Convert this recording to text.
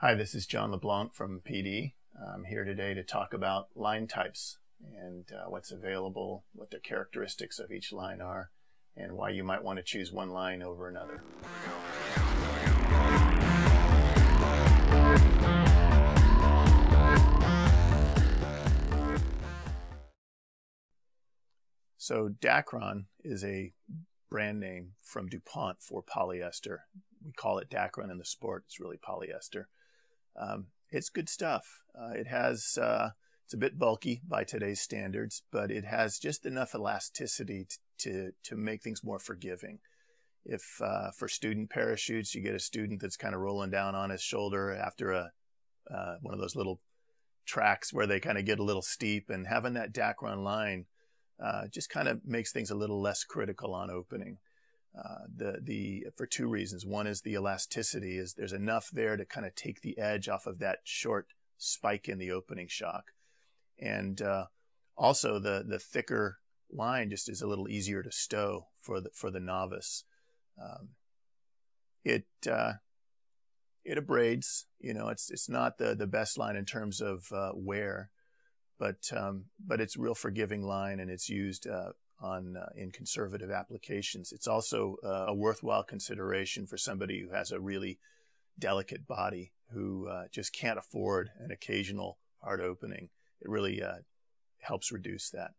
Hi, this is John LeBlanc from PD. I'm here today to talk about line types and uh, what's available, what the characteristics of each line are, and why you might want to choose one line over another. So Dacron is a brand name from DuPont for polyester. We call it Dacron in the sport. It's really polyester. Um, it's good stuff. Uh, it has uh, it's a bit bulky by today's standards, but it has just enough elasticity to to make things more forgiving. If uh, for student parachutes, you get a student that's kind of rolling down on his shoulder after a uh, one of those little tracks where they kind of get a little steep, and having that Dacron line uh, just kind of makes things a little less critical on opening. Uh, the the for two reasons. One is the elasticity is there's enough there to kind of take the edge off of that short spike in the opening shock, and uh, also the the thicker line just is a little easier to stow for the for the novice. Um, it uh, it abrades. You know, it's it's not the the best line in terms of uh, wear, but um, but it's real forgiving line and it's used uh, on uh, in conservative applications. It's also uh, a worthwhile consideration for somebody who has a really delicate body who uh, just can't afford an occasional hard opening. It really uh, helps reduce that.